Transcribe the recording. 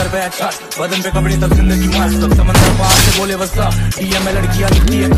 Sir पे अच्छा। बदन पे कपड़े तब ज़िंदगी मस्त तब समंदर पार से बोले वसा डीएम में लड़कियाँ लिखती है